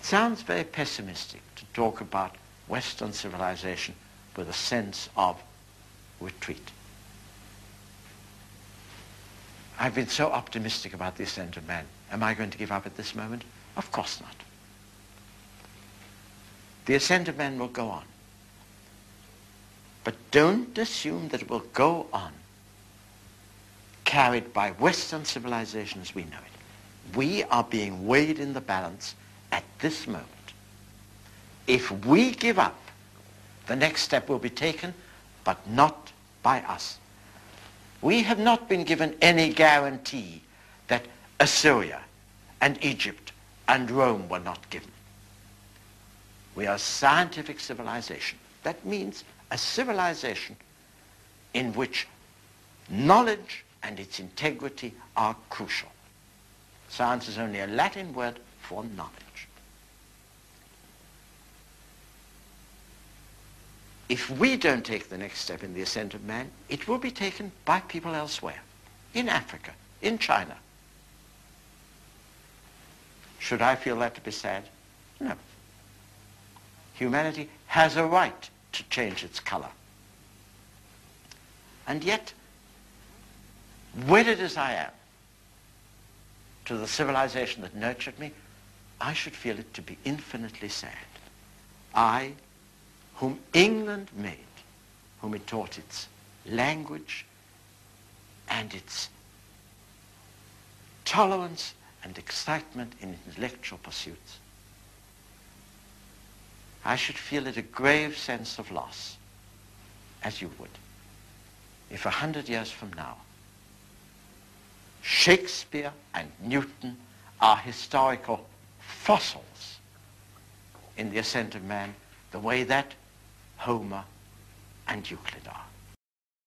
It sounds very pessimistic to talk about Western civilization with a sense of retreat. I've been so optimistic about the ascent of man. Am I going to give up at this moment? Of course not. The ascent of man will go on. But don't assume that it will go on carried by Western civilization as we know it. We are being weighed in the balance at this moment. If we give up, the next step will be taken, but not by us. We have not been given any guarantee that Assyria and Egypt and Rome were not given. We are a scientific civilization. That means a civilization in which knowledge and its integrity are crucial. Science is only a Latin word for knowledge. If we don't take the next step in the ascent of man, it will be taken by people elsewhere, in Africa, in China. Should I feel that to be sad? No. Humanity has a right to change its color. And yet, wedded as I am to the civilization that nurtured me, I should feel it to be infinitely sad. I, whom England made, whom it taught its language and its tolerance and excitement in intellectual pursuits, I should feel it a grave sense of loss, as you would, if a hundred years from now Shakespeare and Newton are historical fossils in the ascent of man the way that Homer and Euclid are.